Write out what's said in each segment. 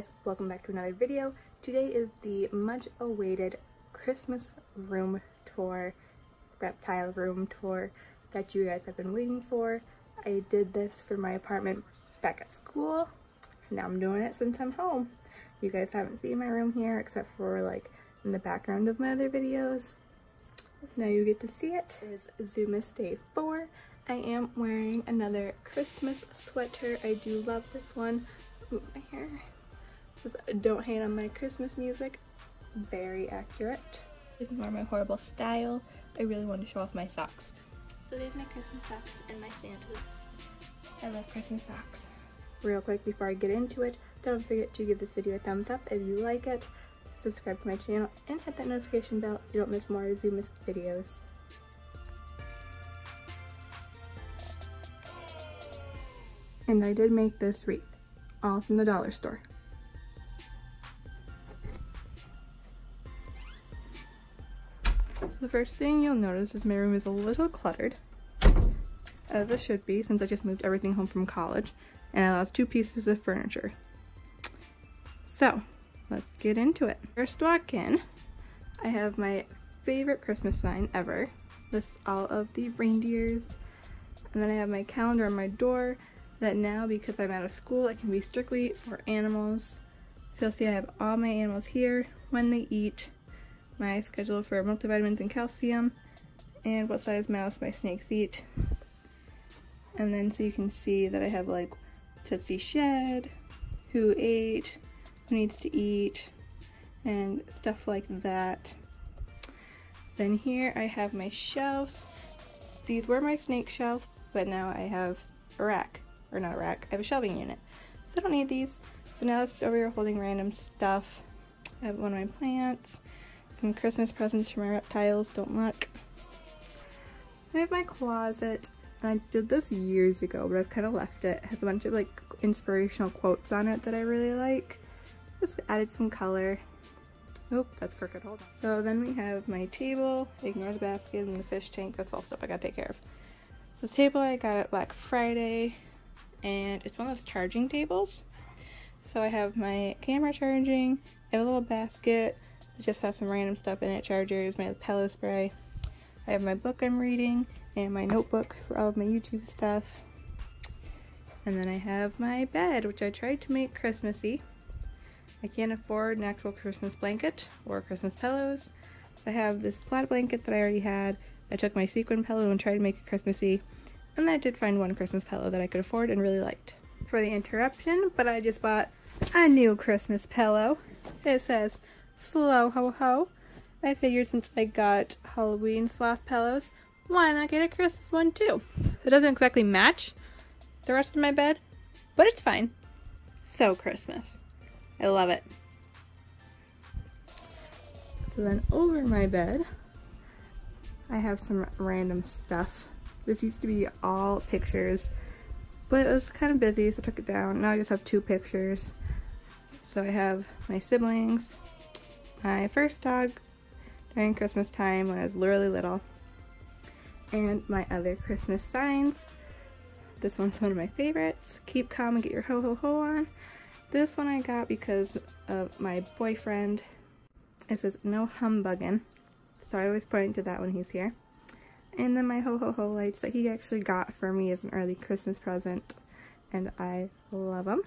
guys, welcome back to another video. Today is the much awaited Christmas room tour, reptile room tour that you guys have been waiting for. I did this for my apartment back at school. Now I'm doing it since I'm home. You guys haven't seen my room here except for like in the background of my other videos. Now you get to see it. It is Zoomas Day 4. I am wearing another Christmas sweater. I do love this one. Ooh, my hair. Just don't hate on my Christmas music. Very accurate. Ignore my horrible style. I really want to show off my socks. So there's my Christmas socks and my Santas. I love Christmas socks. Real quick before I get into it, don't forget to give this video a thumbs up if you like it, subscribe to my channel, and hit that notification bell so you don't miss more Zoomas videos. And I did make this wreath, all from the dollar store. First thing you'll notice is my room is a little cluttered, as it should be since I just moved everything home from college, and I lost two pieces of furniture. So, let's get into it. First walk in, I have my favorite Christmas sign ever. Lists all of the reindeers. And then I have my calendar on my door that now, because I'm out of school, it can be strictly for animals. So you'll see I have all my animals here, when they eat, my schedule for multivitamins and calcium, and what size mouse my snakes eat. And then so you can see that I have like Tootsie Shed, who ate, who needs to eat, and stuff like that. Then here I have my shelves. These were my snake shelves, but now I have a rack or not a rack, I have a shelving unit. So I don't need these. So now it's just over here holding random stuff. I have one of my plants, some Christmas presents for my reptiles, don't look. I have my closet, and I did this years ago, but I've kind of left it. It has a bunch of like inspirational quotes on it that I really like. Just added some color. Oh, that's crooked, hold on. So then we have my table, ignore the basket and the fish tank, that's all stuff I gotta take care of. So this table I got at Black Friday and it's one of those charging tables. So I have my camera charging, I have a little basket that just has some random stuff in it, chargers, my pillow spray. I have my book I'm reading and my notebook for all of my YouTube stuff. And then I have my bed, which I tried to make Christmassy. I can't afford an actual Christmas blanket or Christmas pillows. So I have this plaid blanket that I already had. I took my sequin pillow and tried to make it Christmassy. And I did find one Christmas pillow that I could afford and really liked. For the interruption, but I just bought a new Christmas pillow. It says, slow ho ho. I figured since I got Halloween sloth pillows, why not get a Christmas one too? It doesn't exactly match the rest of my bed, but it's fine. So Christmas. I love it. So then over my bed, I have some random stuff this used to be all pictures, but it was kind of busy, so I took it down. Now I just have two pictures. So I have my siblings, my first dog during Christmas time when I was literally little, and my other Christmas signs. This one's one of my favorites. Keep calm and get your ho ho ho on. This one I got because of my boyfriend. It says no humbugging. So I always point to that when he's here. And then my ho ho ho lights that he actually got for me as an early Christmas present. And I love them.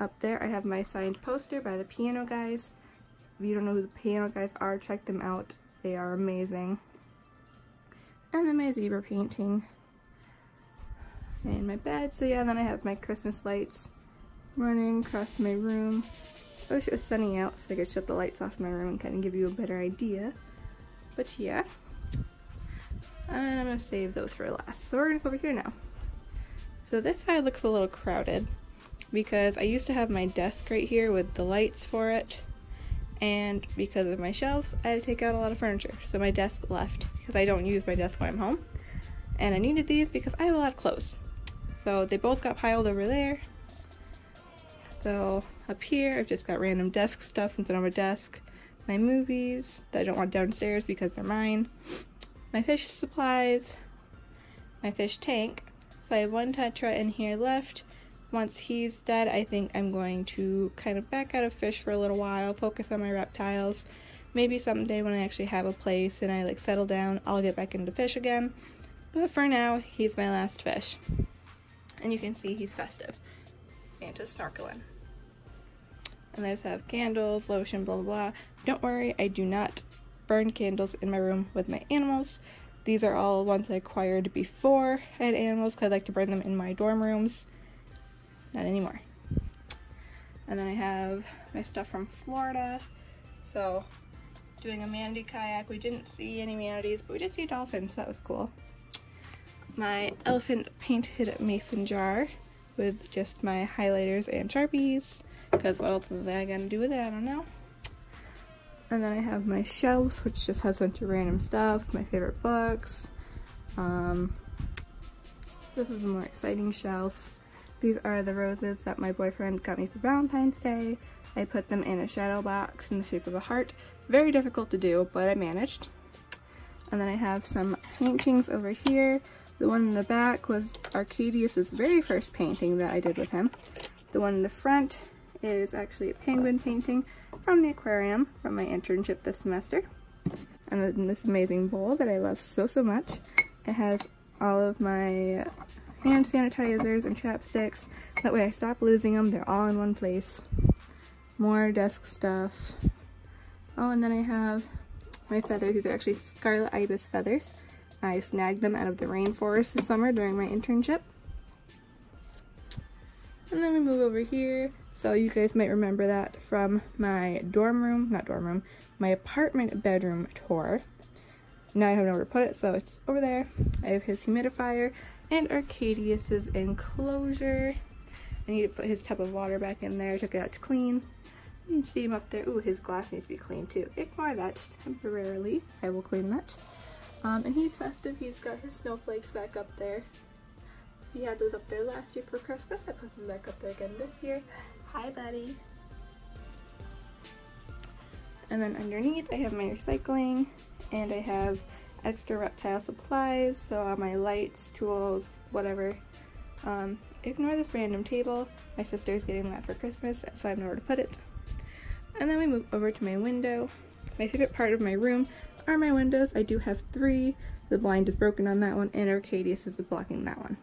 Up there I have my signed poster by the Piano Guys. If you don't know who the Piano Guys are, check them out. They are amazing. And then my zebra painting. And my bed. So yeah, then I have my Christmas lights running across my room. Oh, I wish it was sunny out so I could shut the lights off in my room and kind of give you a better idea. But yeah. And I'm going to save those for last. So we're going to go over here now. So this side looks a little crowded because I used to have my desk right here with the lights for it. And because of my shelves, I had to take out a lot of furniture. So my desk left because I don't use my desk when I'm home. And I needed these because I have a lot of clothes. So they both got piled over there. So up here, I've just got random desk stuff since I don't have a desk. My movies that I don't want downstairs because they're mine my fish supplies, my fish tank. So I have one Tetra in here left, once he's dead, I think I'm going to kind of back out of fish for a little while, focus on my reptiles. Maybe someday when I actually have a place and I like settle down, I'll get back into fish again. But for now, he's my last fish. And you can see he's festive. Santa's snorkeling. And I just have candles, lotion, blah, blah, blah. Don't worry, I do not burn candles in my room with my animals. These are all ones I acquired before I had animals because I like to burn them in my dorm rooms. Not anymore. And then I have my stuff from Florida. So doing a manatee kayak. We didn't see any manatees, but we did see dolphins. So that was cool. My elephant painted mason jar with just my highlighters and Sharpies. Because what else is I gonna do with it? I don't know. And then I have my shelves, which just has a bunch of random stuff, my favorite books. Um, so this is a more exciting shelf. These are the roses that my boyfriend got me for Valentine's Day. I put them in a shadow box in the shape of a heart. Very difficult to do, but I managed. And then I have some paintings over here. The one in the back was Arcadius's very first painting that I did with him. The one in the front is actually a penguin painting from the aquarium from my internship this semester. And then this amazing bowl that I love so, so much. It has all of my hand sanitizers and chapsticks. That way I stop losing them. They're all in one place. More desk stuff. Oh, and then I have my feathers. These are actually scarlet ibis feathers. I snagged them out of the rainforest this summer during my internship. And then we move over here. So you guys might remember that from my dorm room, not dorm room, my apartment bedroom tour. Now I have nowhere to put it, so it's over there. I have his humidifier and Arcadius's enclosure. I need to put his tub of water back in there, took it out to clean. You can see him up there. Ooh, his glass needs to be cleaned too. Ignore that temporarily. I will clean that. Um, and he's festive. He's got his snowflakes back up there. He had those up there last year for Christmas. I put them back up there again this year. Hi, buddy. And then underneath I have my recycling and I have extra reptile supplies, so all my lights, tools, whatever. Um, ignore this random table. My sister is getting that for Christmas, so I have nowhere to put it. And then we move over to my window. My favorite part of my room are my windows. I do have three. The blind is broken on that one, and Arcadius is blocking that one.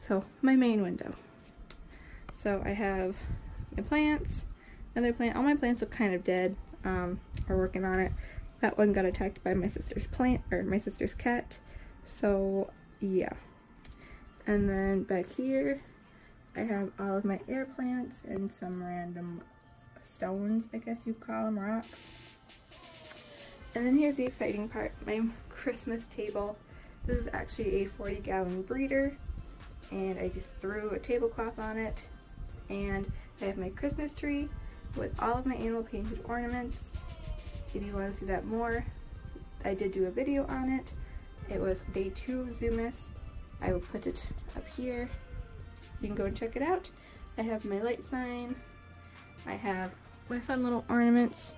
So, my main window. So I have my plants, another plant. All my plants look kind of dead. Um, we're working on it. That one got attacked by my sister's plant, or my sister's cat. So, yeah. And then back here, I have all of my air plants and some random stones, I guess you call them, rocks. And then here's the exciting part, my Christmas table. This is actually a 40 gallon breeder and I just threw a tablecloth on it and I have my Christmas tree with all of my animal painted ornaments if you want to see that more. I did do a video on it. It was day two Zoomas. I will put it up here. You can go and check it out. I have my light sign. I have my fun little ornaments.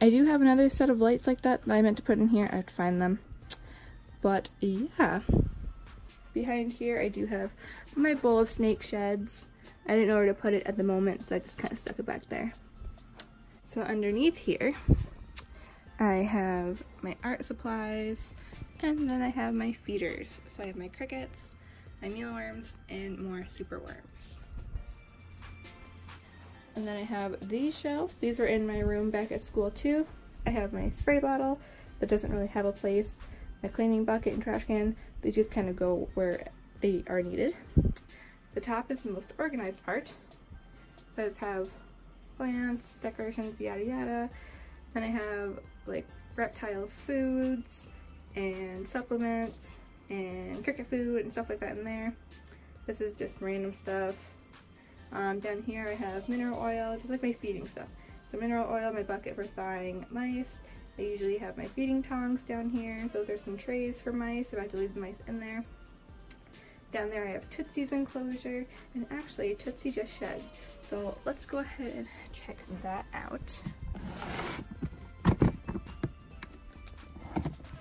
I do have another set of lights like that that I meant to put in here. I have to find them. But yeah. Behind here I do have my bowl of snake sheds. I didn't know where to put it at the moment, so I just kind of stuck it back there. So underneath here, I have my art supplies, and then I have my feeders. So I have my crickets, my mealworms, and more superworms. And then I have these shelves. These were in my room back at school too. I have my spray bottle that doesn't really have a place, my cleaning bucket and trash can. They just kind of go where they are needed. The top is the most organized part. So I have plants, decorations, yada yada. Then I have like reptile foods and supplements and cricket food and stuff like that in there. This is just random stuff. Um, down here I have mineral oil, just like my feeding stuff. So mineral oil, my bucket for thawing mice. I usually have my feeding tongs down here. Those are some trays for mice if I have to leave the mice in there. Down there I have Tootsie's enclosure, and actually Tootsie just shed. So let's go ahead and check that out.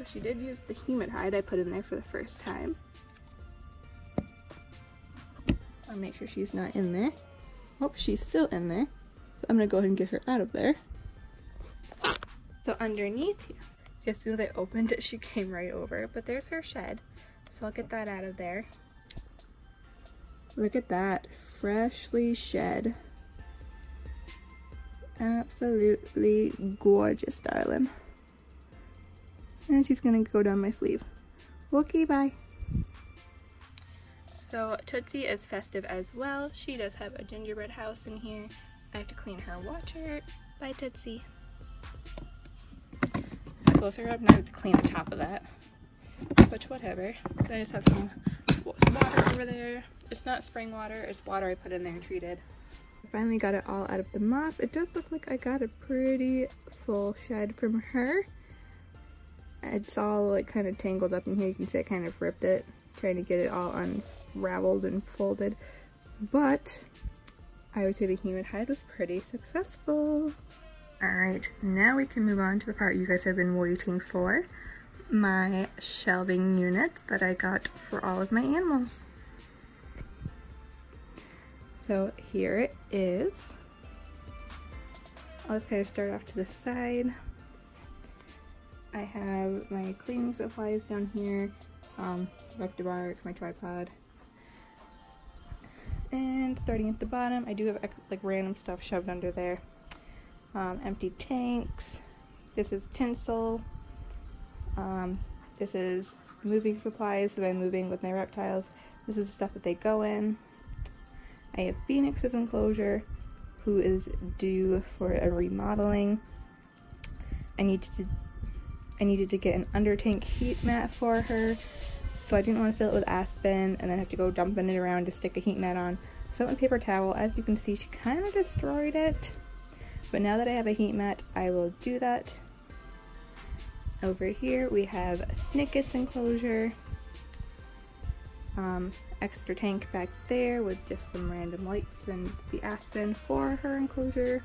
She did use the humid hide I put in there for the first time. I'm I'll make sure she's not in there. Oh, she's still in there. I'm gonna go ahead and get her out of there. So underneath here, as soon as I opened it, she came right over. But there's her shed. So I'll get that out of there. Look at that, freshly shed. Absolutely gorgeous, darling. And she's gonna go down my sleeve. Okay, bye. So Tootsie is festive as well. She does have a gingerbread house in here. I have to clean her water. Bye, Tootsie. I close her up, now I have to clean the top of that. But whatever. I just have some, some water over there. It's not spring water, it's water I put in there and treated. I finally got it all out of the moss. It does look like I got a pretty full shed from her. It's all like kind of tangled up in here. You can see I kind of ripped it, trying to get it all unraveled and folded. But I would say the humid hide was pretty successful. Alright, now we can move on to the part you guys have been waiting for. My shelving unit that I got for all of my animals. So here it is. I'll just kind of start off to the side. I have my cleaning supplies down here, um, Vectorbark, my tripod. And starting at the bottom, I do have like random stuff shoved under there. Um, empty tanks. This is tinsel. Um, this is moving supplies that I'm moving with my reptiles. This is the stuff that they go in. I have Phoenix's enclosure, who is due for a remodeling. I need to I needed to get an under tank heat mat for her. So I didn't want to fill it with aspen and then have to go dumping it around to stick a heat mat on. So I went paper towel. As you can see, she kind of destroyed it. But now that I have a heat mat, I will do that. Over here, we have Snicket's enclosure. Um, extra tank back there with just some random lights and the aspen for her enclosure.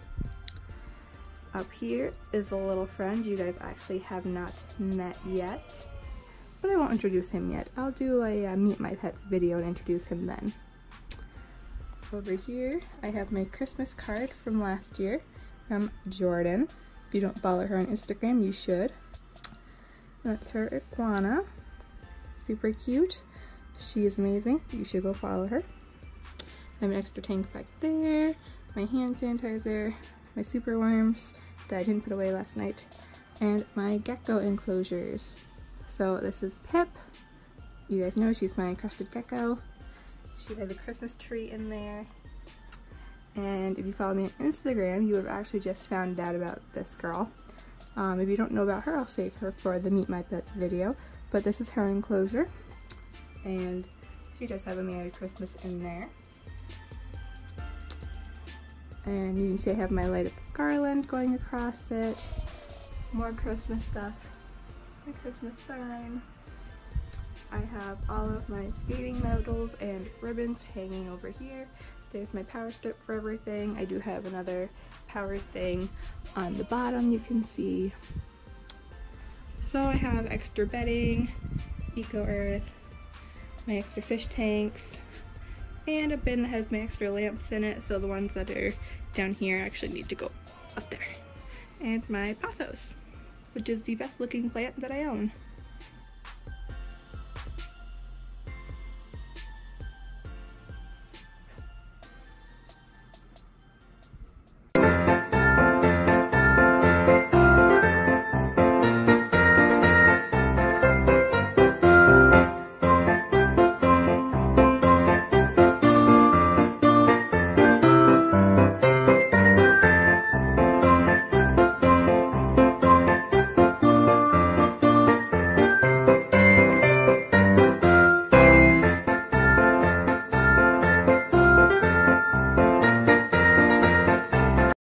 Up here is a little friend you guys actually have not met yet, but I won't introduce him yet. I'll do a uh, Meet My Pets video and introduce him then. Over here, I have my Christmas card from last year from Jordan. If you don't follow her on Instagram, you should. That's her iguana. Super cute. She is amazing. You should go follow her. I have an extra tank back there, my hand sanitizer, my super worms that I didn't put away last night, and my gecko enclosures. So this is Pip. You guys know she's my crested gecko. She has a Christmas tree in there. And if you follow me on Instagram, you have actually just found out about this girl. Um, if you don't know about her, I'll save her for the Meet My Pets video. But this is her enclosure. And she does have a Merry Christmas in there. And you can see I have my light up garland going across it. More Christmas stuff. My Christmas sign. I have all of my skating medals and ribbons hanging over here. There's my power strip for everything. I do have another power thing on the bottom you can see. So I have extra bedding, Eco Earth, my extra fish tanks, and a bin that has my extra lamps in it, so the ones that are down here actually need to go up there. And my pothos, which is the best looking plant that I own.